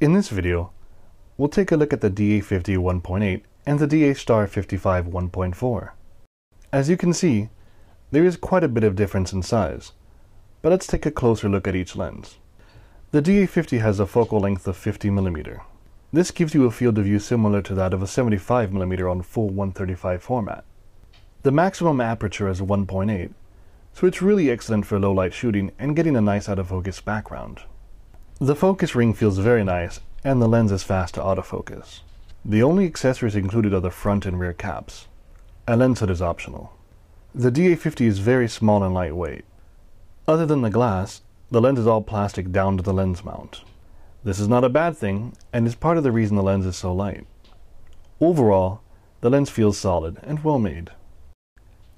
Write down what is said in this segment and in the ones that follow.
In this video, we'll take a look at the DA50 1.8 and the DA-Star 55 1.4. As you can see, there is quite a bit of difference in size, but let's take a closer look at each lens. The DA50 has a focal length of 50mm. This gives you a field of view similar to that of a 75mm on full 135 format. The maximum aperture is 1.8, so it's really excellent for low light shooting and getting a nice out of focus background. The focus ring feels very nice and the lens is fast to autofocus. The only accessories included are the front and rear caps. A lens hood is optional. The DA50 is very small and lightweight. Other than the glass, the lens is all plastic down to the lens mount. This is not a bad thing and is part of the reason the lens is so light. Overall, the lens feels solid and well made.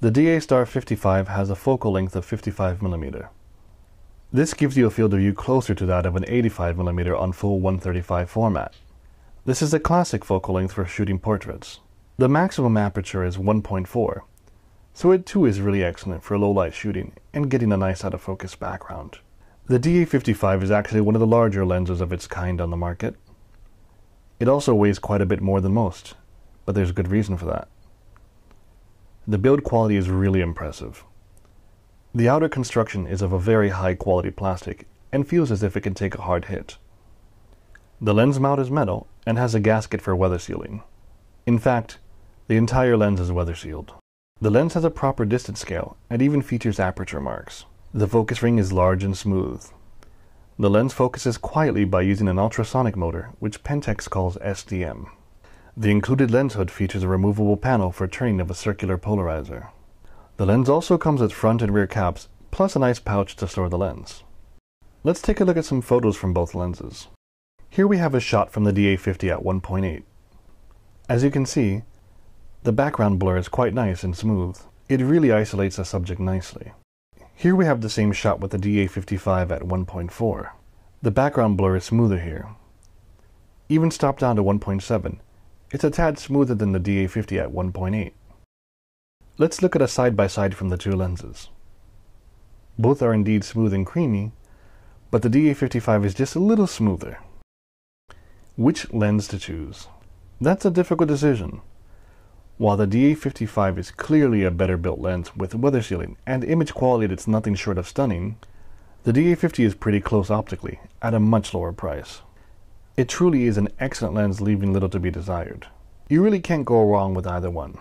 The DA-Star 55 has a focal length of 55mm. This gives you a field of view closer to that of an 85mm on full 135 format. This is a classic focal length for shooting portraits. The maximum aperture is 1.4, so it too is really excellent for low light shooting and getting a nice out of focus background. The DA55 is actually one of the larger lenses of its kind on the market. It also weighs quite a bit more than most, but there's a good reason for that. The build quality is really impressive. The outer construction is of a very high quality plastic and feels as if it can take a hard hit. The lens mount is metal and has a gasket for weather sealing. In fact, the entire lens is weather sealed. The lens has a proper distance scale and even features aperture marks. The focus ring is large and smooth. The lens focuses quietly by using an ultrasonic motor, which Pentax calls SDM. The included lens hood features a removable panel for turning of a circular polarizer. The lens also comes with front and rear caps, plus a nice pouch to store the lens. Let's take a look at some photos from both lenses. Here we have a shot from the DA50 at 1.8. As you can see, the background blur is quite nice and smooth. It really isolates the subject nicely. Here we have the same shot with the DA55 at 1.4. The background blur is smoother here. Even stopped down to 1.7, it's a tad smoother than the DA50 at 1.8. Let's look at a side-by-side -side from the two lenses. Both are indeed smooth and creamy, but the DA55 is just a little smoother. Which lens to choose? That's a difficult decision. While the DA55 is clearly a better built lens with weather sealing and image quality that's nothing short of stunning, the DA50 is pretty close optically at a much lower price. It truly is an excellent lens leaving little to be desired. You really can't go wrong with either one.